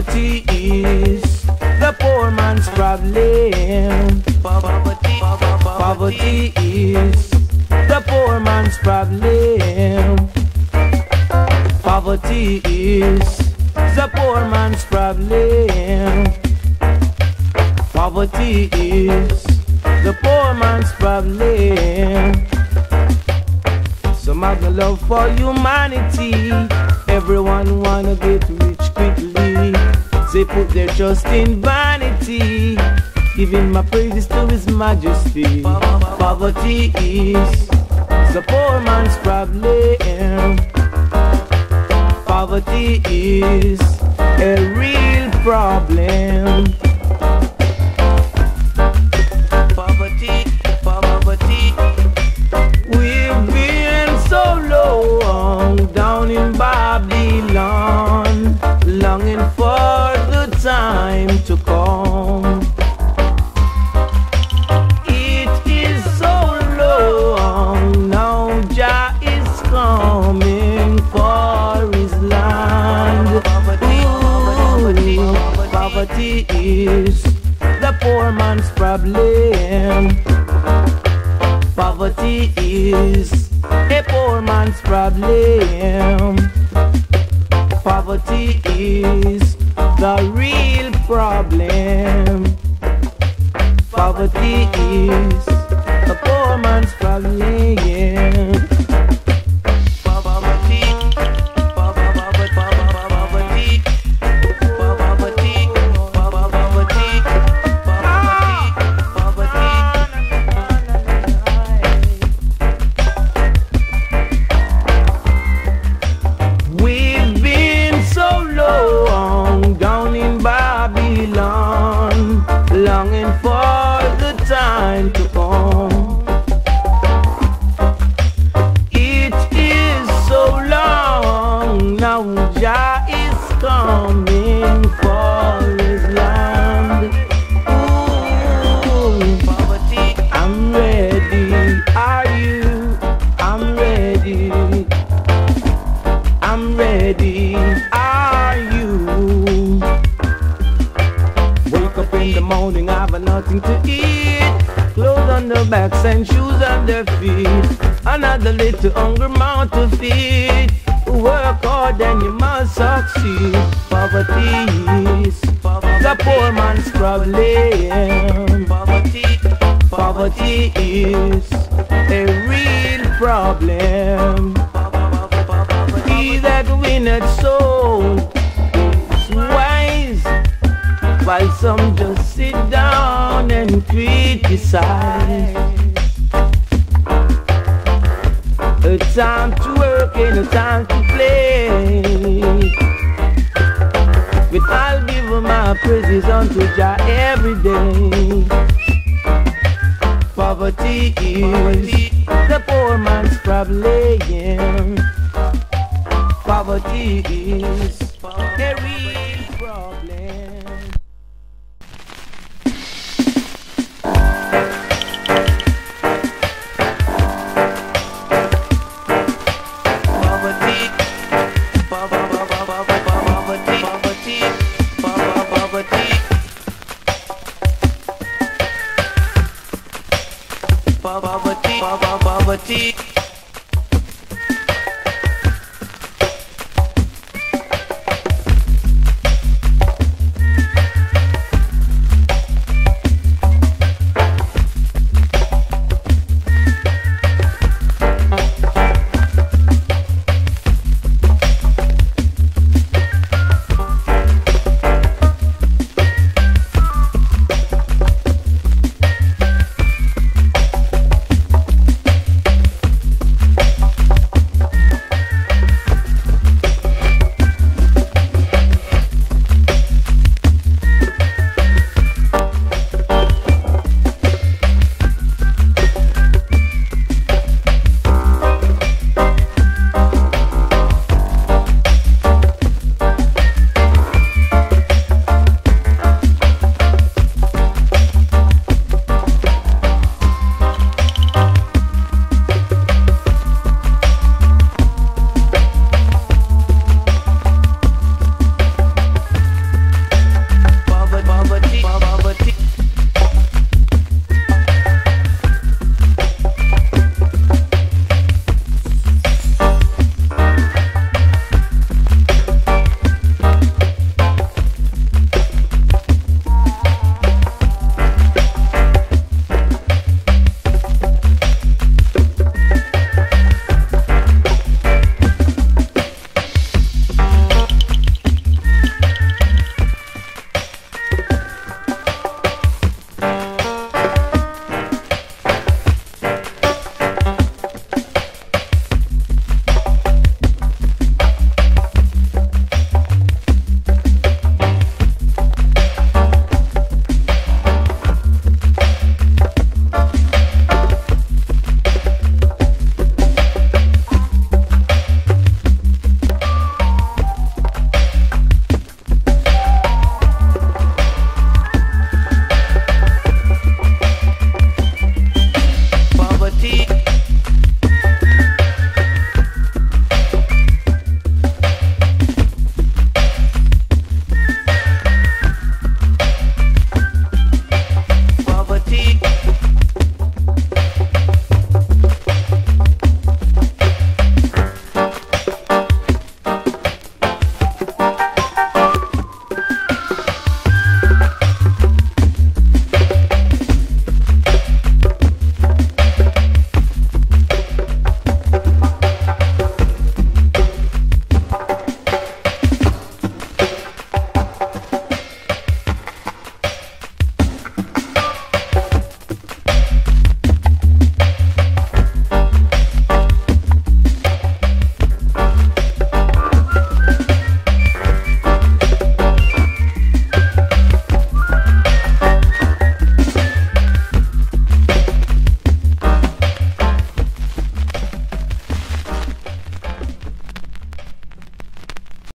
Poverty is the poor man's problem. Poverty, is the poor man's problem. Poverty is the poor man's problem. Poverty is the poor man's problem. Some have no love for humanity. Everyone wanna. They trust in vanity. Giving my praises to His Majesty. Poverty is the poor man's problem. Poverty is a real problem. To come. It is so long now, Jah is coming for his land. Ooh, poverty is the poor man's problem. Poverty is a poor man's problem. Poverty is the real problem. Poverty is morning, have nothing to eat. Clothes on their backs and shoes on their feet. Another little hungry mouth to feed. Work hard and you must succeed. Poverty is the poor man's problem. poverty, Poverty is a real problem. He that winneth soul while some just sit down and criticize. A time to work and a time to play. But I'll give my praises unto Jah every day. Poverty is the poor man's problem. Poverty is poverty.